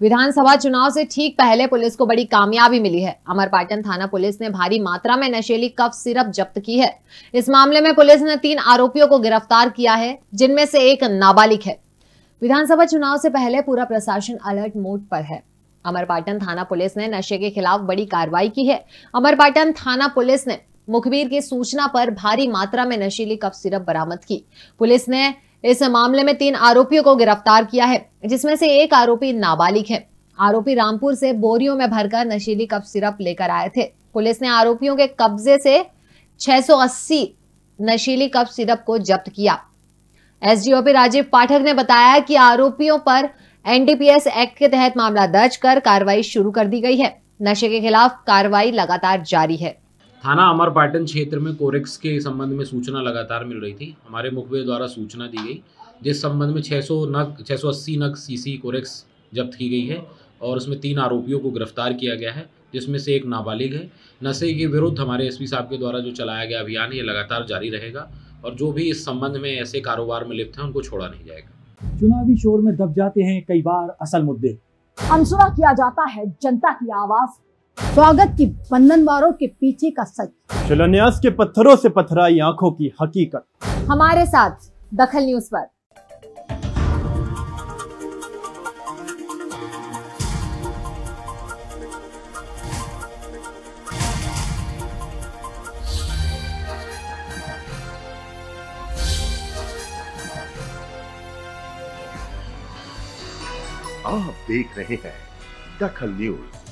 विधानसभा चुनाव से ठीक पहले पुलिस को बड़ी कामयाबी मिली है। अमरपाटन थाना पुलिस ने भारी मात्रा में नशीली कफ सिरप जब्त की है। इस मामले में पुलिस ने तीन आरोपियों को गिरफ़्तार किया है, जिनमें से एक नाबालिग है। विधानसभा चुनाव से पहले पूरा प्रशासन अलर्ट मोड पर है। अमरपाटन थाना पुलिस ने नशे के खिलाफ बड़ी कार्रवाई की है। अमरपाटन थाना पुलिस ने मुखबिर की सूचना पर भारी मात्रा में नशीली कफ सिरप बरामद की। पुलिस ने इस मामले में तीन आरोपियों को गिरफ़्तार किया है, जिसमें से एक आरोपी नाबालिग है। आरोपी रामपुर से बोरियों में भरकर नशीली कप सिरप लेकर आए थे। पुलिस ने आरोपियों के कब्जे से 680 नशीली कप सिरप को जब्त किया। एसडीओपी राजीव पाठक ने बताया कि आरोपियों पर एनडीपीएस एक्ट के तहत मामला दर्ज कर कार्रवाई शुरू कर दी गई है। नशे के खिलाफ कार्रवाई लगातार जारी है। थाना अमरपाटन क्षेत्र में कोरेक्स के संबंध में सूचना लगातार मिल रही थी। हमारे मुखबिर द्वारा सूचना दी गई जिस संबंध में 600 नग 680 नग सीसी कोरेक्स जब्त की गई है और उसमें तीन आरोपियों को गिरफ़्तार किया गया है जिसमें से एक नाबालिग है। नशे के विरुद्ध हमारे एसपी साहब के द्वारा जो चलाया गया अभियान ये लगातार जारी रहेगा और जो भी इस संबंध में ऐसे कारोबार में लिप्त हैं उनको छोड़ा नहीं जाएगा। चुनावी शोर में दब जाते हैं कई बार असल मुद्दे। अनसुना किया जाता है जनता की आवाज़। स्वागत की बंधनवारों के पीछे का सच। शिलान्यास के पत्थरों से पथराई आँखों की हकीकत। हमारे साथ दखल न्यूज़ पर। आप देख रहे हैं दखल न्यूज़।